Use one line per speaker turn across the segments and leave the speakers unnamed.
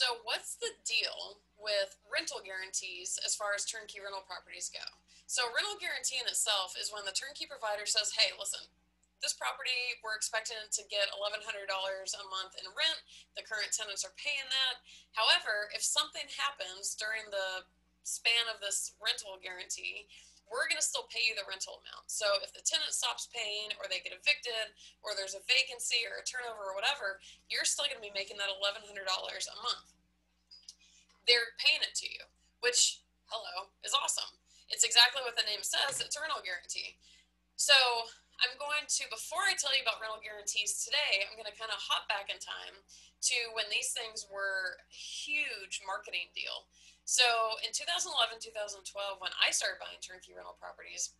So, what's the deal with rental guarantees as far as turnkey rental properties go? So, rental guarantee in itself is when the turnkey provider says, hey, listen, this property, we're expecting to get $1,100 a month in rent. The current tenants are paying that. However, if something happens during the span of this rental guarantee, we're going to still pay you the rental amount. So if the tenant stops paying or they get evicted or there's a vacancy or a turnover or whatever, you're still going to be making that $1,100 a month. They're paying it to you, which, hello, is awesome. It's exactly what the name says it's a rental guarantee. So I'm going to, before I tell you about rental guarantees today, I'm going to kind of hop back in time to when these things were huge marketing deal. So in 2011, 2012, when I started buying turnkey rental properties,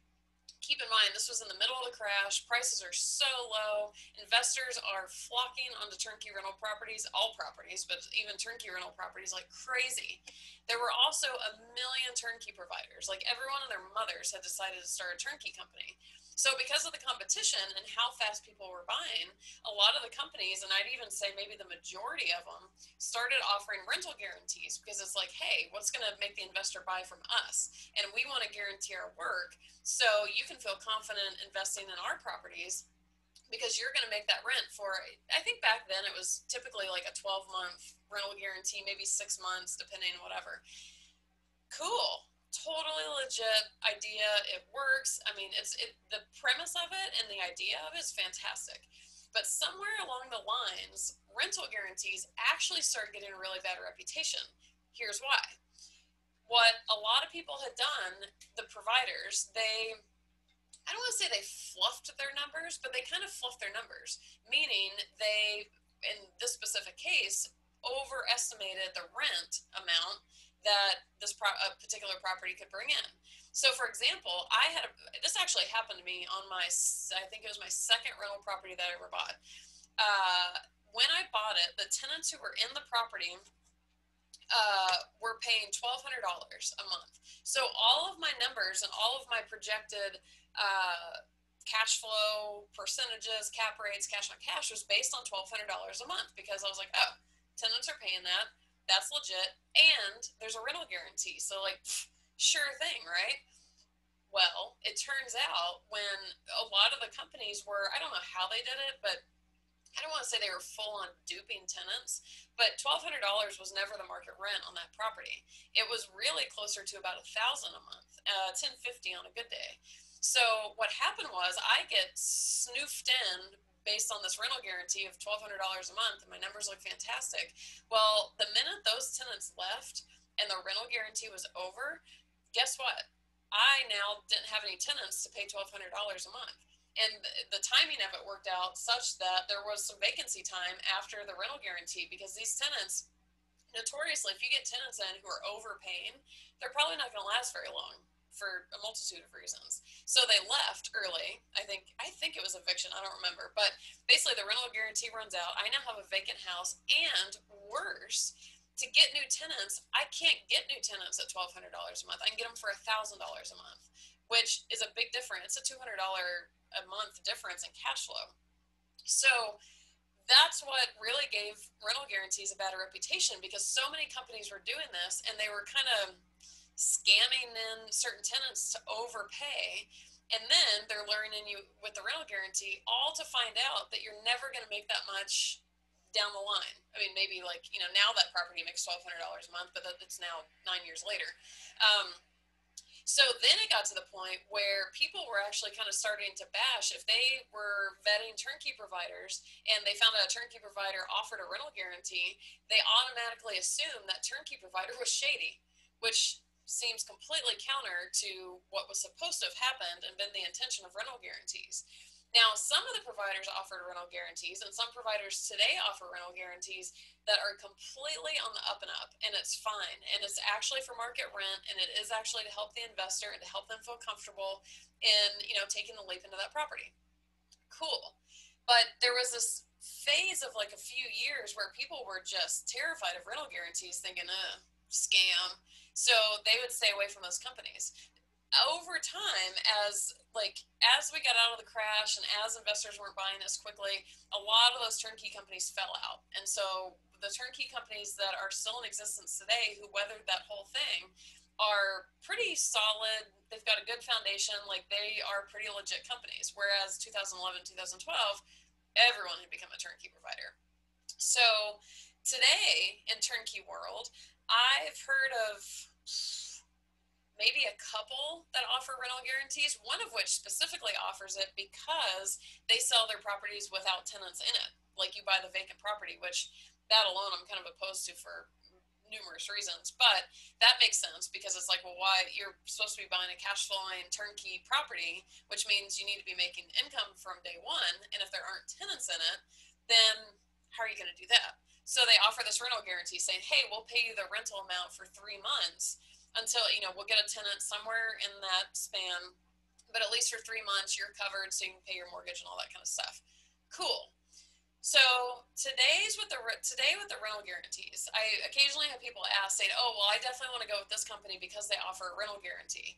keep in mind this was in the middle of the crash. Prices are so low. Investors are flocking onto turnkey rental properties all properties but even turnkey rental properties like crazy. There were also a million turnkey providers. Like everyone and their mothers had decided to start a turnkey company so, because of the competition and how fast people were buying, a lot of the companies, and I'd even say maybe the majority of them, started offering rental guarantees because it's like, hey, what's going to make the investor buy from us? And we want to guarantee our work so you can feel confident investing in our properties because you're going to make that rent for i think back then it was typically like a 12 month rental guarantee maybe six months depending on whatever cool totally legit idea. It works. I mean, it's it, the premise of it and the idea of it is fantastic. But somewhere along the lines, rental guarantees actually started getting a really bad reputation. Here's why. What a lot of people had done, the providers, they I don't want to say they fluffed their numbers, but they kind of fluffed their numbers, meaning they, in this specific case, overestimated the rent amount that this pro- particular property could bring in. So, for example, I had a, this actually happened to me on my I think it was my second rental property that I ever bought. Uh, when I bought it, the tenants who were in the property uh, were paying twelve hundred dollars a month. So all of my numbers and all of my projected uh, cash flow percentages, cap rates, cash on cash was based on twelve hundred dollars a month because I was like, oh, tenants are paying that that's legit. And there's a rental guarantee. So, like, sure thing, right? Well, it turns out when a lot of the companies were, I don't know how they did it, but I don't want to say they were full on duping tenants, but $1,200 was never the market rent on that property. It was really closer to about a thousand a month, uh, 1050 on a good day. So what happened was I get snoofed in based on this rental guarantee of $1,200 a month, and my numbers look fantastic. Well, the minute those tenants left and the rental guarantee was over, guess what? I now didn't have any tenants to pay $1,200 a month. And the timing of it worked out such that there was some vacancy time after the rental guarantee because these tenants, notoriously, if you get tenants in who are overpaying, they're probably not going to last very long for a multitude of reasons. So they left early. I think I think it was eviction. I don't remember, but basically the rental guarantee runs out. I now have a vacant house, and worse, to get new tenants, I can't get new tenants at twelve hundred dollars a month. I can get them for thousand dollars a month, which is a big difference. It's a two hundred dollar a month difference in cash flow. So that's what really gave rental guarantees a bad reputation because so many companies were doing this and they were kind of scamming in certain tenants to overpay and then they're luring you with the rental guarantee all to find out that you're never going to make that much down the line. I mean maybe like you know now that property makes $1200 a month but it's now nine years later. Um, so then it got to the point where people were actually kind of starting to bash if they were vetting turnkey providers and they found out a turnkey provider offered a rental guarantee, they automatically assumed that turnkey provider was shady, which seems completely counter to what was supposed to have happened and been the intention of rental guarantees. Now, some of the providers offered rental guarantees, and some providers today offer rental guarantees that are completely on the up and up, and it's fine. And it's actually for market rent, and it is actually to help the investor and to help them feel comfortable in, you know, taking the leap into that property. Cool. But there was this phase of like a few years where people were just terrified of rental guarantees, thinking, uh, scam so they would stay away from those companies. Over time, as like as we got out of the crash and as investors weren't buying as quickly, a lot of those turnkey companies fell out. And so the turnkey companies that are still in existence today who weathered that whole thing are pretty solid. They've got a good foundation. Like they are pretty legit companies. Whereas 2011, 2012, everyone had become a turnkey provider. So today in turnkey world, I've heard of maybe a couple that offer rental guarantees, one of which specifically offers it because they sell their properties without tenants in it. Like you buy the vacant property, which that alone I'm kind of opposed to for numerous reasons, but that makes sense because it's like, well, why you're supposed to be buying a cash flowing turnkey property, which means you need to be making income from day one. And if there aren't tenants in it, then how are you going to do that? So they offer this rental guarantee saying, hey, we'll pay you the rental amount for three months until, you know, we'll get a tenant somewhere in that span, but at least for three months you're covered so you can pay your mortgage and all that kind of stuff. Cool. So today's with the today with the rental guarantees, I occasionally have people ask, say, "Oh, well, I definitely want to go with this company because they offer a rental guarantee."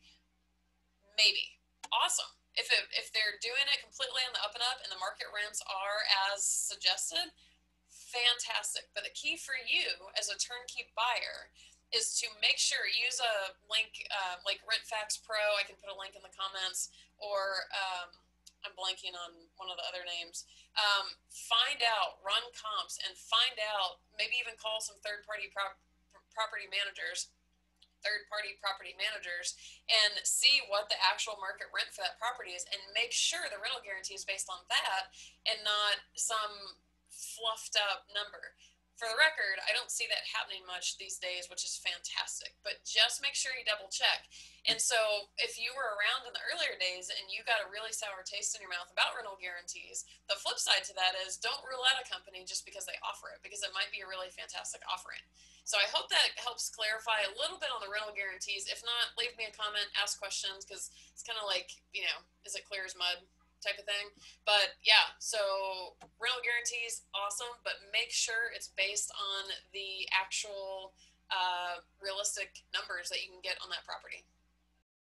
Maybe awesome if it, if they're doing it completely on the up and up and the market rents are as suggested, fantastic. But the key for you as a turnkey buyer is to make sure use a link uh, like RentFax Pro. I can put a link in the comments or. Um, I'm blanking on one of the other names. Um, find out, run comps, and find out. Maybe even call some third-party prop, property managers, third-party property managers, and see what the actual market rent for that property is, and make sure the rental guarantee is based on that and not some fluffed up number for the record, I don't see that happening much these days, which is fantastic. But just make sure you double check. And so, if you were around in the earlier days and you got a really sour taste in your mouth about rental guarantees, the flip side to that is don't rule out a company just because they offer it, because it might be a really fantastic offering. So, I hope that helps clarify a little bit on the rental guarantees. If not, leave me a comment, ask questions, because it's kind of like, you know, is it clear as mud? Type of thing. But yeah, so rental guarantees, awesome, but make sure it's based on the actual uh, realistic numbers that you can get on that property.